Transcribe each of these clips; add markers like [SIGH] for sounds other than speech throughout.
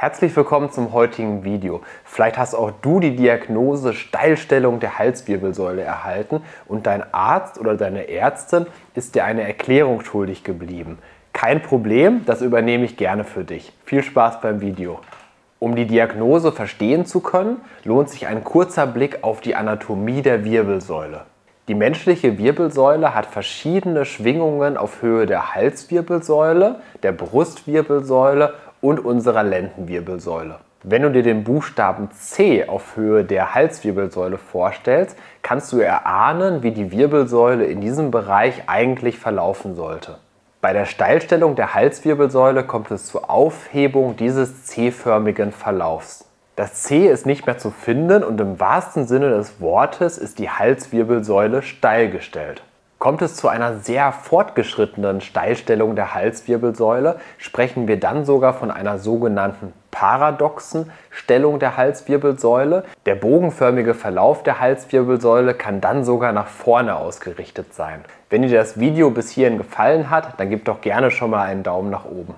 Herzlich willkommen zum heutigen Video. Vielleicht hast auch du die Diagnose Steilstellung der Halswirbelsäule erhalten und dein Arzt oder deine Ärztin ist dir eine Erklärung schuldig geblieben. Kein Problem, das übernehme ich gerne für dich. Viel Spaß beim Video. Um die Diagnose verstehen zu können, lohnt sich ein kurzer Blick auf die Anatomie der Wirbelsäule. Die menschliche Wirbelsäule hat verschiedene Schwingungen auf Höhe der Halswirbelsäule, der Brustwirbelsäule und unserer Lendenwirbelsäule. Wenn du dir den Buchstaben C auf Höhe der Halswirbelsäule vorstellst, kannst du erahnen, wie die Wirbelsäule in diesem Bereich eigentlich verlaufen sollte. Bei der Steilstellung der Halswirbelsäule kommt es zur Aufhebung dieses C-förmigen Verlaufs. Das C ist nicht mehr zu finden und im wahrsten Sinne des Wortes ist die Halswirbelsäule steilgestellt. Kommt es zu einer sehr fortgeschrittenen Steilstellung der Halswirbelsäule, sprechen wir dann sogar von einer sogenannten paradoxen Stellung der Halswirbelsäule. Der bogenförmige Verlauf der Halswirbelsäule kann dann sogar nach vorne ausgerichtet sein. Wenn dir das Video bis hierhin gefallen hat, dann gib doch gerne schon mal einen Daumen nach oben.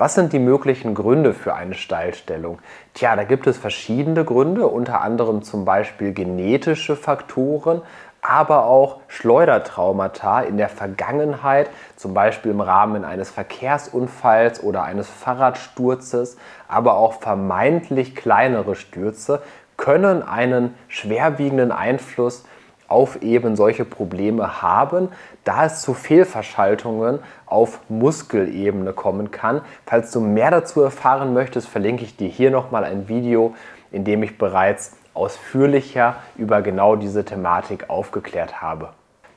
Was sind die möglichen Gründe für eine Steilstellung? Tja, da gibt es verschiedene Gründe, unter anderem zum Beispiel genetische Faktoren, aber auch Schleudertraumata in der Vergangenheit, zum Beispiel im Rahmen eines Verkehrsunfalls oder eines Fahrradsturzes, aber auch vermeintlich kleinere Stürze können einen schwerwiegenden Einfluss auf eben solche Probleme haben, da es zu Fehlverschaltungen auf Muskelebene kommen kann. Falls du mehr dazu erfahren möchtest, verlinke ich dir hier nochmal ein Video, in dem ich bereits ausführlicher über genau diese Thematik aufgeklärt habe.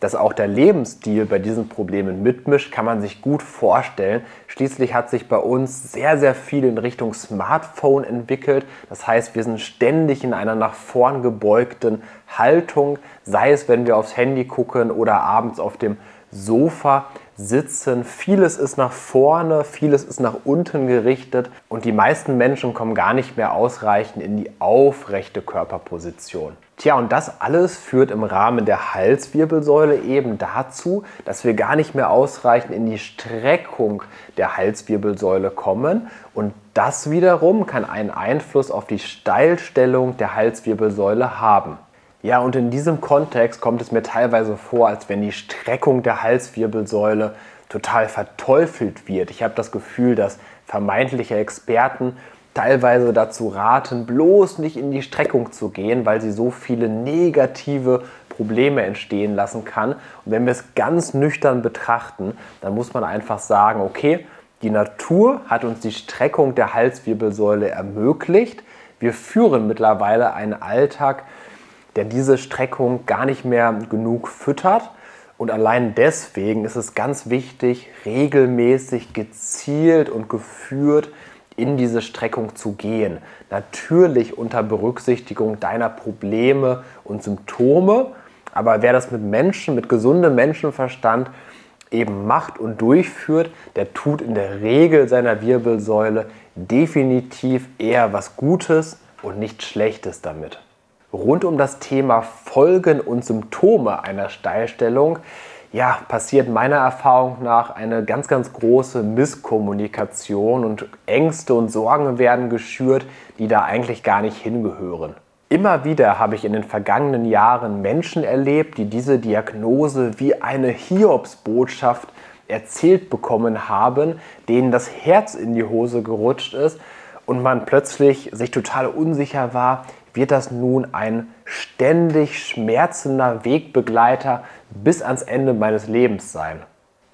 Dass auch der Lebensstil bei diesen Problemen mitmischt, kann man sich gut vorstellen. Schließlich hat sich bei uns sehr, sehr viel in Richtung Smartphone entwickelt. Das heißt, wir sind ständig in einer nach vorn gebeugten Haltung, sei es, wenn wir aufs Handy gucken oder abends auf dem Sofa sitzen. Vieles ist nach vorne, vieles ist nach unten gerichtet und die meisten Menschen kommen gar nicht mehr ausreichend in die aufrechte Körperposition. Tja, und das alles führt im Rahmen der Halswirbelsäule eben dazu, dass wir gar nicht mehr ausreichend in die Streckung der Halswirbelsäule kommen und das wiederum kann einen Einfluss auf die Steilstellung der Halswirbelsäule haben. Ja, und in diesem Kontext kommt es mir teilweise vor, als wenn die Streckung der Halswirbelsäule total verteufelt wird. Ich habe das Gefühl, dass vermeintliche Experten teilweise dazu raten, bloß nicht in die Streckung zu gehen, weil sie so viele negative Probleme entstehen lassen kann. Und wenn wir es ganz nüchtern betrachten, dann muss man einfach sagen, okay, die Natur hat uns die Streckung der Halswirbelsäule ermöglicht. Wir führen mittlerweile einen Alltag, der diese Streckung gar nicht mehr genug füttert. Und allein deswegen ist es ganz wichtig, regelmäßig gezielt und geführt in diese Streckung zu gehen. Natürlich unter Berücksichtigung deiner Probleme und Symptome. Aber wer das mit Menschen, mit gesundem Menschenverstand eben macht und durchführt, der tut in der Regel seiner Wirbelsäule definitiv eher was Gutes und nichts Schlechtes damit rund um das Thema Folgen und Symptome einer Steilstellung ja, passiert meiner Erfahrung nach eine ganz, ganz große Misskommunikation und Ängste und Sorgen werden geschürt, die da eigentlich gar nicht hingehören. Immer wieder habe ich in den vergangenen Jahren Menschen erlebt, die diese Diagnose wie eine Hiobsbotschaft erzählt bekommen haben, denen das Herz in die Hose gerutscht ist und man plötzlich sich total unsicher war, wird das nun ein ständig schmerzender Wegbegleiter bis ans Ende meines Lebens sein.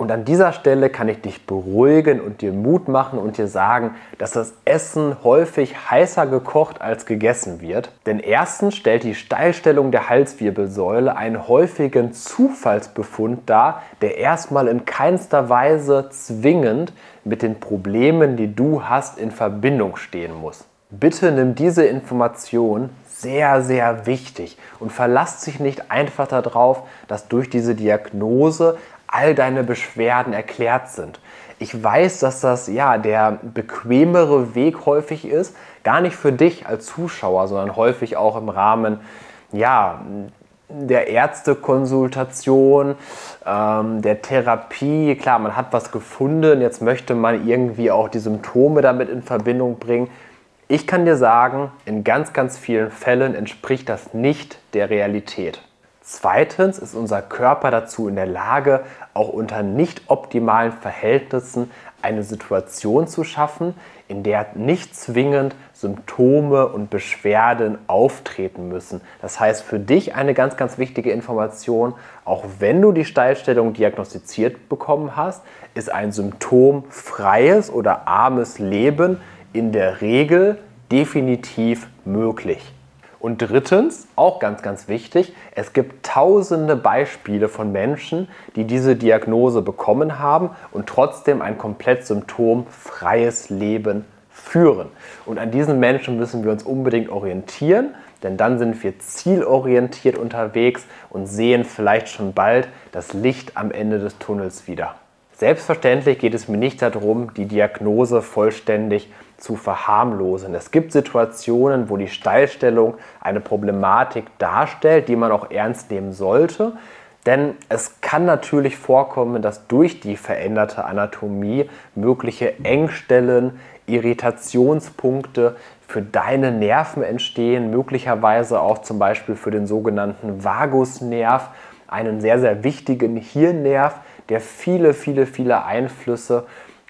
Und an dieser Stelle kann ich dich beruhigen und dir Mut machen und dir sagen, dass das Essen häufig heißer gekocht als gegessen wird. Denn erstens stellt die Steilstellung der Halswirbelsäule einen häufigen Zufallsbefund dar, der erstmal in keinster Weise zwingend mit den Problemen, die du hast, in Verbindung stehen muss. Bitte nimm diese Information sehr, sehr wichtig und verlass dich nicht einfach darauf, dass durch diese Diagnose all deine Beschwerden erklärt sind. Ich weiß, dass das ja der bequemere Weg häufig ist, gar nicht für dich als Zuschauer, sondern häufig auch im Rahmen ja, der Ärztekonsultation, ähm, der Therapie. Klar, man hat was gefunden, jetzt möchte man irgendwie auch die Symptome damit in Verbindung bringen. Ich kann dir sagen, in ganz, ganz vielen Fällen entspricht das nicht der Realität. Zweitens ist unser Körper dazu in der Lage, auch unter nicht optimalen Verhältnissen eine Situation zu schaffen, in der nicht zwingend Symptome und Beschwerden auftreten müssen. Das heißt für dich eine ganz, ganz wichtige Information, auch wenn du die Steilstellung diagnostiziert bekommen hast, ist ein symptomfreies oder armes Leben in der Regel definitiv möglich. Und drittens, auch ganz, ganz wichtig, es gibt tausende Beispiele von Menschen, die diese Diagnose bekommen haben und trotzdem ein komplett symptomfreies Leben führen. Und an diesen Menschen müssen wir uns unbedingt orientieren, denn dann sind wir zielorientiert unterwegs und sehen vielleicht schon bald das Licht am Ende des Tunnels wieder. Selbstverständlich geht es mir nicht darum, die Diagnose vollständig zu verharmlosen. Es gibt Situationen, wo die Steilstellung eine Problematik darstellt, die man auch ernst nehmen sollte. Denn es kann natürlich vorkommen, dass durch die veränderte Anatomie mögliche Engstellen, Irritationspunkte für deine Nerven entstehen, möglicherweise auch zum Beispiel für den sogenannten Vagusnerv, einen sehr, sehr wichtigen Hirnnerv, der viele, viele, viele Einflüsse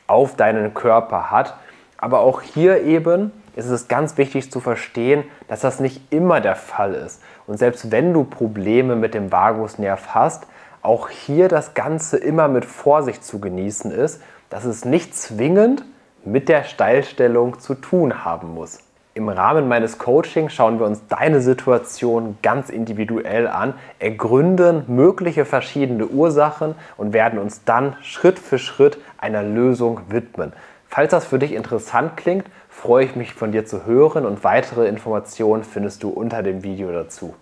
auf deinen Körper hat. Aber auch hier eben ist es ganz wichtig zu verstehen, dass das nicht immer der Fall ist. Und selbst wenn du Probleme mit dem Vagusnerv hast, auch hier das Ganze immer mit Vorsicht zu genießen ist, dass es nicht zwingend mit der Steilstellung zu tun haben muss. Im Rahmen meines Coachings schauen wir uns deine Situation ganz individuell an, ergründen mögliche verschiedene Ursachen und werden uns dann Schritt für Schritt einer Lösung widmen. Falls das für dich interessant klingt, freue ich mich von dir zu hören und weitere Informationen findest du unter dem Video dazu.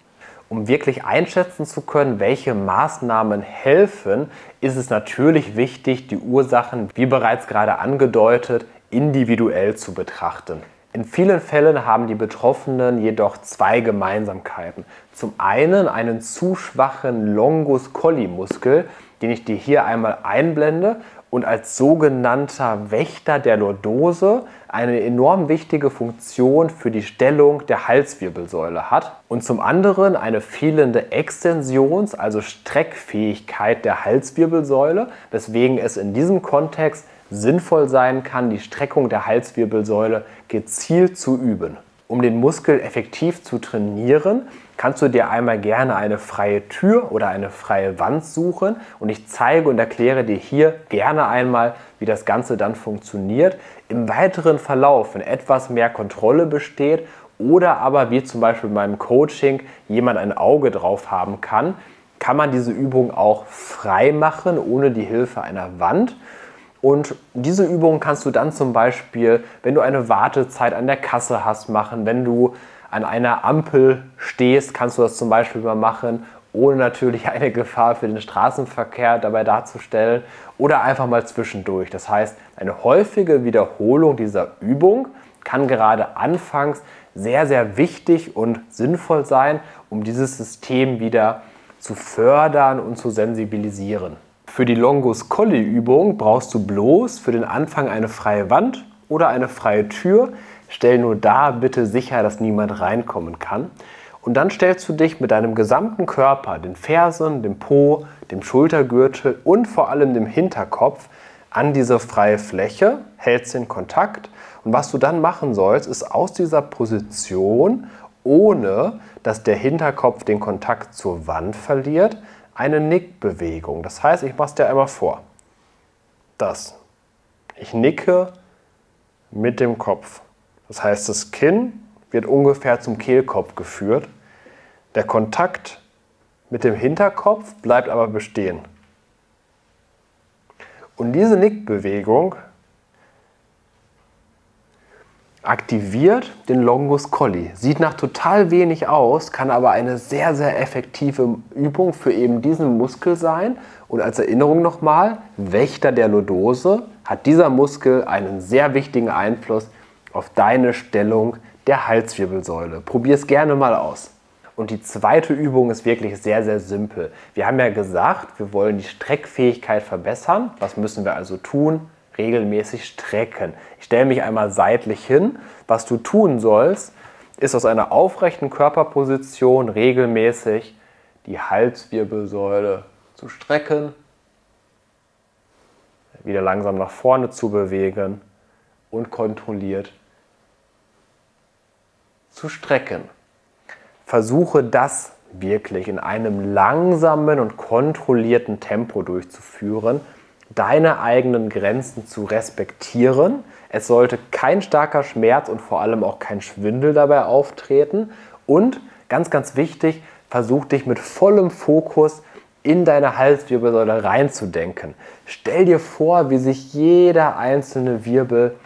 Um wirklich einschätzen zu können, welche Maßnahmen helfen, ist es natürlich wichtig, die Ursachen, wie bereits gerade angedeutet, individuell zu betrachten. In vielen Fällen haben die Betroffenen jedoch zwei Gemeinsamkeiten. Zum einen einen zu schwachen Longus colli Muskel, den ich dir hier einmal einblende und als sogenannter Wächter der Lordose eine enorm wichtige Funktion für die Stellung der Halswirbelsäule hat und zum anderen eine fehlende Extensions-, also Streckfähigkeit der Halswirbelsäule, weswegen es in diesem Kontext sinnvoll sein kann, die Streckung der Halswirbelsäule gezielt zu üben. Um den Muskel effektiv zu trainieren, kannst du dir einmal gerne eine freie Tür oder eine freie Wand suchen und ich zeige und erkläre dir hier gerne einmal, wie das Ganze dann funktioniert. Im weiteren Verlauf, wenn etwas mehr Kontrolle besteht oder aber wie zum Beispiel in meinem Coaching jemand ein Auge drauf haben kann, kann man diese Übung auch frei machen, ohne die Hilfe einer Wand. Und diese Übung kannst du dann zum Beispiel, wenn du eine Wartezeit an der Kasse hast, machen, wenn du an einer Ampel stehst, kannst du das zum Beispiel mal machen, ohne natürlich [LAUGHS] eine Gefahr für den Straßenverkehr dabei darzustellen oder einfach mal zwischendurch. Das heißt, eine häufige Wiederholung dieser Übung kann gerade anfangs sehr, sehr wichtig und sinnvoll sein, um dieses System wieder zu fördern und zu sensibilisieren. Für die Longus Colli Übung brauchst du bloß für den Anfang eine freie Wand oder eine freie Tür, Stell nur da bitte sicher, dass niemand reinkommen kann. Und dann stellst du dich mit deinem gesamten Körper, den Fersen, dem Po, dem Schultergürtel und vor allem dem Hinterkopf an diese freie Fläche, hältst den Kontakt. Und was du dann machen sollst, ist aus dieser Position, ohne dass der Hinterkopf den Kontakt zur Wand verliert, eine Nickbewegung. Das heißt, ich mache es dir einmal vor. Das. Ich nicke mit dem Kopf. Das heißt, das Kinn wird ungefähr zum Kehlkopf geführt. Der Kontakt mit dem Hinterkopf bleibt aber bestehen. Und diese Nickbewegung aktiviert den Longus colli. Sieht nach total wenig aus, kann aber eine sehr, sehr effektive Übung für eben diesen Muskel sein. Und als Erinnerung nochmal, Wächter der Lodose hat dieser Muskel einen sehr wichtigen Einfluss auf deine Stellung der Halswirbelsäule. Probier es gerne mal aus. Und die zweite Übung ist wirklich sehr, sehr simpel. Wir haben ja gesagt, wir wollen die Streckfähigkeit verbessern. Was müssen wir also tun? Regelmäßig strecken. Ich stelle mich einmal seitlich hin. Was du tun sollst, ist aus einer aufrechten Körperposition regelmäßig die Halswirbelsäule zu strecken, wieder langsam nach vorne zu bewegen und kontrolliert zu strecken versuche das wirklich in einem langsamen und kontrollierten Tempo durchzuführen, deine eigenen Grenzen zu respektieren. Es sollte kein starker Schmerz und vor allem auch kein Schwindel dabei auftreten. Und ganz, ganz wichtig, versuch dich mit vollem Fokus in deine Halswirbelsäule reinzudenken. Stell dir vor, wie sich jeder einzelne Wirbel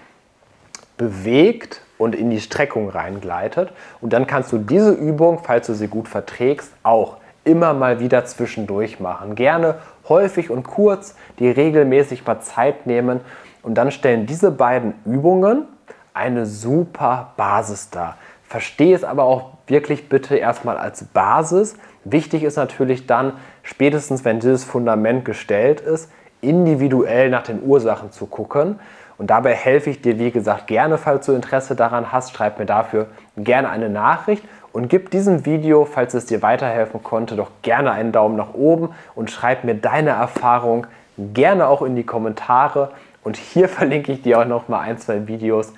bewegt und in die Streckung reingleitet. Und dann kannst du diese Übung, falls du sie gut verträgst, auch immer mal wieder zwischendurch machen. Gerne häufig und kurz, die regelmäßig mal Zeit nehmen und dann stellen diese beiden Übungen eine super Basis dar. Verstehe es aber auch wirklich bitte erstmal als Basis. Wichtig ist natürlich dann, spätestens wenn dieses Fundament gestellt ist, individuell nach den Ursachen zu gucken und dabei helfe ich dir, wie gesagt, gerne, falls du Interesse daran hast, schreib mir dafür gerne eine Nachricht und gib diesem Video, falls es dir weiterhelfen konnte, doch gerne einen Daumen nach oben und schreib mir deine Erfahrung gerne auch in die Kommentare. Und hier [LAUGHS] verlinke ich dir auch noch mal ein, zwei Videos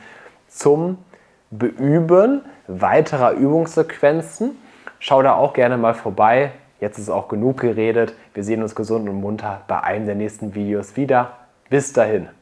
zum Beüben weiterer Übungssequenzen. Schau da auch gerne mal vorbei. Jetzt ist auch genug geredet. Wir sehen uns gesund und munter bei einem der nächsten Videos wieder. Bis dahin.